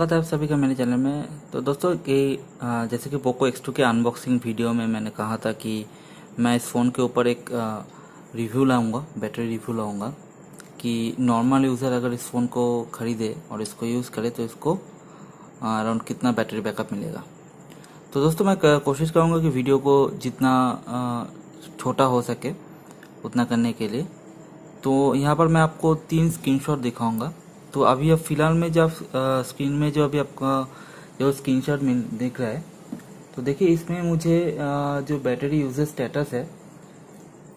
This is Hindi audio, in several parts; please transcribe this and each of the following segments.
स्वागत है आप सभी का मेरे चैनल में। तो दोस्तों कि जैसे कि पोको X2 के अनबॉक्सिंग वीडियो में मैंने कहा था कि मैं इस फ़ोन के ऊपर एक रिव्यू लाऊँगा बैटरी रिव्यू लाऊँगा कि नॉर्मल यूज़र अगर इस फ़ोन को ख़रीदे और इसको यूज़ करे तो इसको अराउंड कितना बैटरी बैकअप मिलेगा। तो दोस्तों, मैं कोशिश करूँगा कि वीडियो को जितना छोटा हो सके, उतना करने के लिए। तो यहाँ पर मैं आपको तीन स्क्रीनशॉट दिखाऊँगा। तो अभी अब फ़िलहाल में जब स्क्रीन में जो अभी आपका जो स्क्रीन शॉट दिख रहा है तो देखिए इसमें मुझे आ, जो बैटरी यूज़र स्टेटस है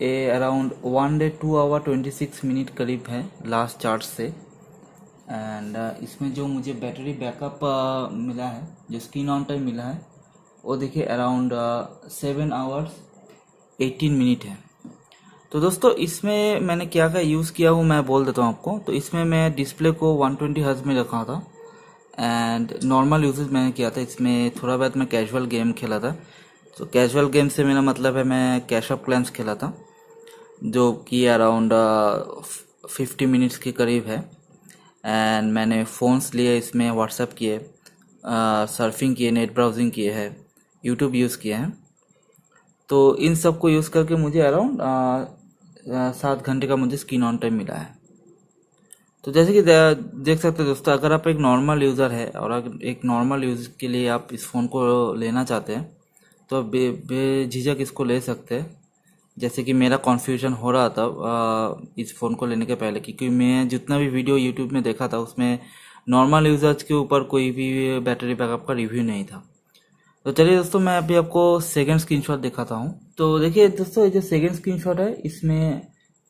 ये around one day two hour twenty six minute करीब है लास्ट चार्ज से। एंड इसमें जो मुझे बैटरी बैकअप मिला है जो स्क्रीन ऑन टाइम मिला है वो देखिए around seven hours eighteen minute है। तो दोस्तों, इसमें मैंने क्या क्या यूज़ किया वो मैं बोल देता हूँ आपको। तो इसमें मैं डिस्प्ले को 120 ट्वेंटी में रखा था। एंड नॉर्मल यूजेज मैंने किया था। इसमें थोड़ा बहुत मैं कैजुअल गेम खेला था। तो कैजुअल गेम से मेरा मतलब है मैं कैश ऑफ़ क्लैंस खेला था। जो कि अराउंड फिफ्टी मिनट्स के करीब है। एंड मैंने फ़ोन्स लिए, इसमें व्हाट्सएप किए सर्फिंग किए नेट ब्राउजिंग किए हैं यूट्यूब यूज़ किए हैं। तो इन सबको यूज़ करके मुझे अराउंड सात घंटे का मुझे स्क्रीन ऑन टाइम मिला है। तो जैसे कि देख सकते हैं दोस्तों, अगर आप एक नॉर्मल यूज़र है और अगर एक नॉर्मल यूज़ के लिए आप इस फ़ोन को लेना चाहते हैं तो बे बेझिझक इसको ले सकते हैं। जैसे कि मेरा कॉन्फ्यूजन हो रहा था इस फ़ोन को लेने के पहले क्योंकि मैं जितना भी वीडियो यूट्यूब में देखा था, उसमें नॉर्मल यूज़र्स के ऊपर कोई भी बैटरी बैकअप का रिव्यू नहीं था। तो चलिए दोस्तों, मैं अभी आपको सेकंड स्क्रीनशॉट दिखाता हूँ। तो देखिए दोस्तों जो सेकंड स्क्रीनशॉट है, इसमें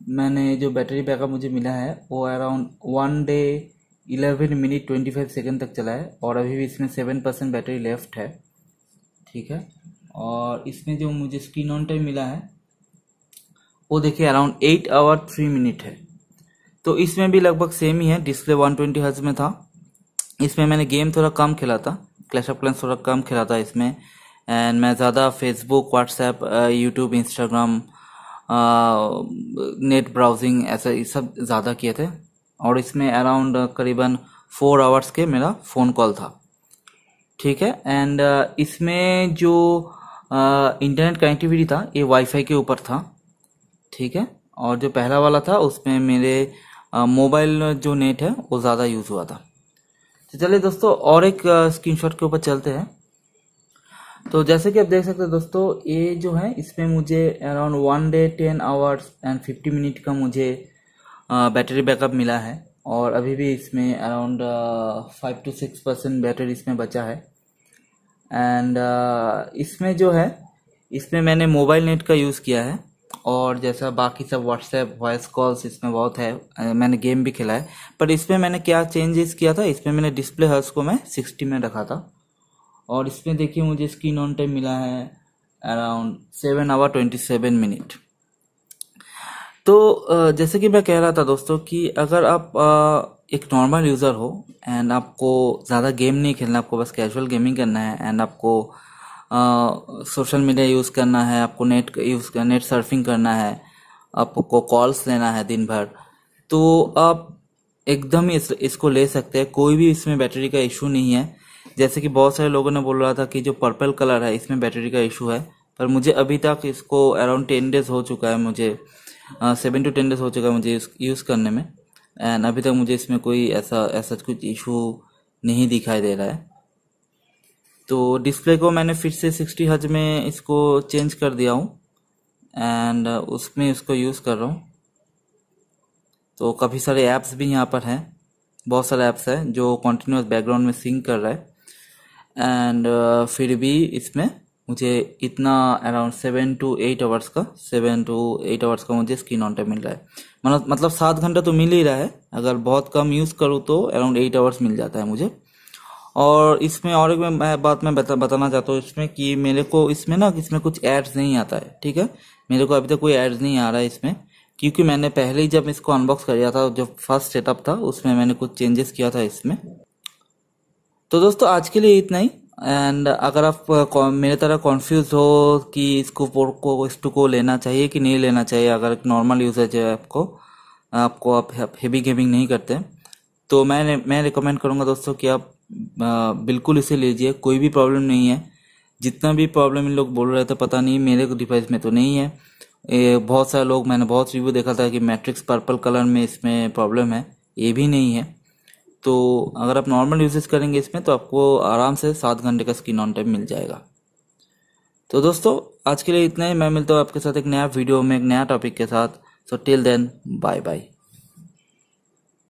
मैंने जो बैटरी बैकअप मुझे मिला है, वो around one day eleven minute twenty five second तक चला है और अभी भी इसमें सेवन परसेंट बैटरी लेफ़्ट है। ठीक है? और इसमें जो मुझे स्क्रीन ऑन टाइम मिला है, वो देखिए around eight hour three minute है। तो इसमें भी लगभग सेम ही है डिस्प्ले वन ट्वेंटी हर्ज में था। इसमें मैंने गेम थोड़ा कम खेला था। क्लैश ऑफ़ क्लैंस थोड़ा कम खेला था इसमें। एंड मैं ज़्यादा Facebook WhatsApp YouTube Instagram net browsing ऐसे ये सब ज़्यादा किए थे। और इसमें अराउंड करीबन फोर आवर्स के मेरा फ़ोन कॉल था। ठीक है? एंड इसमें जो इंटरनेट कनेक्टिविटी था, ये वाईफाई के ऊपर था। ठीक है? और जो पहला वाला था, उसमें मेरे मोबाइल जो नेट है, वो ज़्यादा यूज़ हुआ था। तो चलिए दोस्तों, और एक स्क्रीनशॉट के ऊपर चलते हैं। तो जैसे कि आप देख सकते हैं दोस्तों, ये जो है, इसमें मुझे around one day ten hours and fifty minute का मुझे बैटरी बैकअप मिला है। और अभी भी इसमें around five to six percent battery इसमें बचा है। एंड इसमें जो है, इसमें मैंने मोबाइल नेट का यूज़ किया है। और जैसा बाकी सब व्हाट्सएप वॉइस कॉल्स इसमें बहुत है मैंने गेम भी खेला है। पर इसमें मैंने क्या चेंजेस किया था? इसमें मैंने डिस्प्ले हर्स को मैं सिक्सटी में रखा था। और इसमें देखिए मुझे स्क्रीन ऑन टाइम मिला है around seven hour twenty seven minute तो जैसे कि मैं कह रहा था दोस्तों कि अगर आप एक नॉर्मल यूज़र हो एंड आपको ज़्यादा गेम नहीं खेलना, आपको बस कैजुअल गेमिंग करना है एंड आपको सोशल मीडिया यूज़ करना है आपको नेट यूज़ नेट सर्फिंग करना है आपको कॉल्स लेना है दिन भर तो आप एकदम इस, इसको ले सकते हैं। कोई भी इसमें बैटरी का इशू नहीं है। जैसे कि बहुत सारे लोगों ने बोल रहा था कि जो पर्पल कलर है इसमें बैटरी का इशू है। पर मुझे अभी तक इसको अराउंड टेन डेज़ हो चुका है मुझे सेवन टू टेन डेज़ हो चुका है मुझे यूज़ करने में। एंड अभी तक मुझे इसमें कोई ऐसा ऐसा कुछ इशू नहीं दिखाई दे रहा है। तो डिस्प्ले को मैंने फिर से सिक्सटी हज में इसको चेंज कर दिया हूँ। एंड उसमें इसको यूज़ कर रहा हूँ। तो काफ़ी सारे ऐप्स भी यहाँ पर हैं। बहुत सारे ऐप्स हैं जो कंटिन्यूस बैकग्राउंड में सिंक कर रहा है। एंड uh, फिर भी इसमें मुझे इतना around seven to eight hours का सेवन टू एट आवर्स का मुझे स्क्रीन ऑन टाइम मिल रहा है। मतलब मतलब सात घंटा तो मिल ही रहा है। अगर बहुत कम यूज़ करूँ तो अराउंड एट आवर्स मिल जाता है मुझे। और इसमें और एक मैं बात मैं बता, बताना चाहता हूँ इसमें कि मेरे को इसमें ना इसमें कुछ एड्स नहीं आता है ठीक है? मेरे को अभी तक कोई एड्स नहीं आ रहा है इसमें क्योंकि मैंने पहले ही जब इसको अनबॉक्स कर दिया था जो फ़र्स्ट सेटअप था उसमें मैंने कुछ चेंजेस किया था इसमें। तो दोस्तों आज के लिए इतना ही। एंड अगर आप मेरे तरह कॉन्फ्यूज हो कि इसको को इस को लेना चाहिए कि नहीं लेना चाहिए अगर नॉर्मल यूजेज है आपको आपको आप हेवी गेमिंग नहीं करते तो मैं मैं रिकमेंड करूँगा दोस्तों कि आप बिल्कुल इसे लीजिए कोई भी प्रॉब्लम नहीं है। जितना भी प्रॉब्लम इन लोग बोल रहे थे पता नहीं मेरे डिवाइस में तो नहीं है। ए, बहुत सारे लोग मैंने बहुत रिव्यू देखा था कि मैट्रिक्स पर्पल कलर में इसमें प्रॉब्लम है ये भी नहीं है। तो अगर आप नॉर्मल यूजेस करेंगे इसमें तो आपको आराम से सात घंटे का स्क्रीन ऑन टाइम मिल जाएगा। तो दोस्तों आज के लिए इतना ही। मैं मिलता हूँ आपके साथ एक नया वीडियो में एक नया टॉपिक के साथ। So till then bye bye